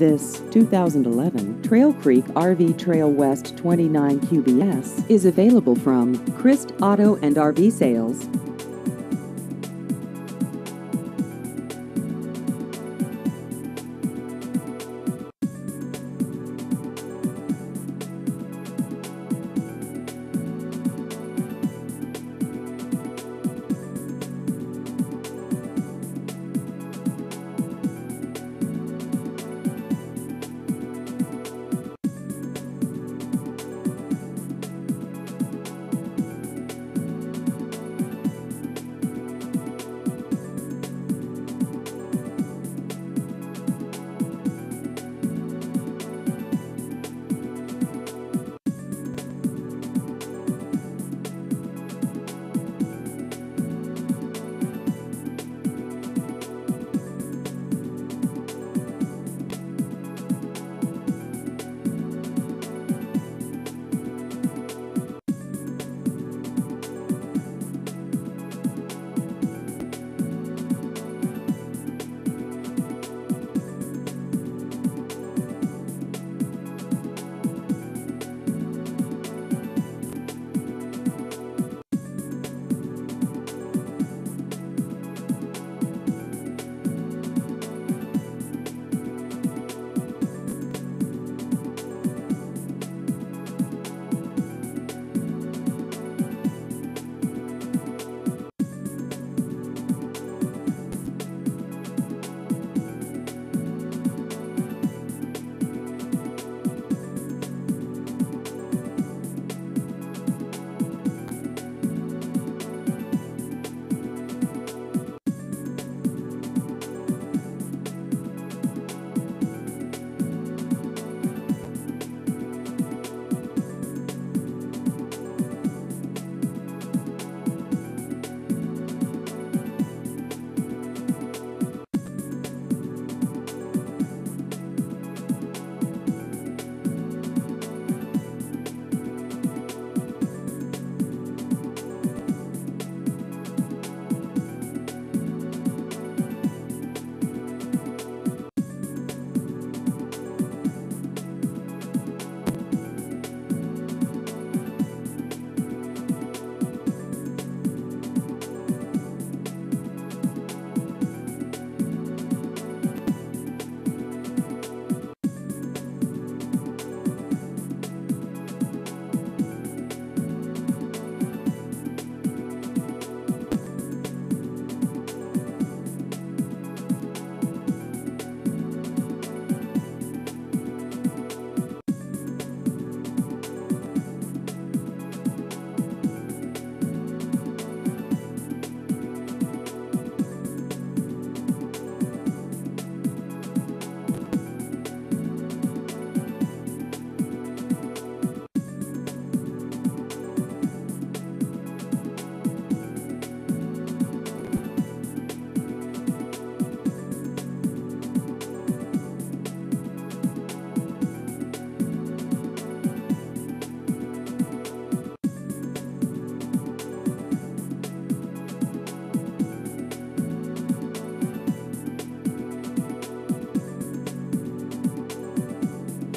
This 2011 Trail Creek RV Trail West 29 QBS is available from Crist Auto and RV Sales.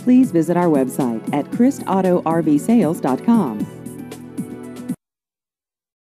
Please visit our website at cristautorvsales.com.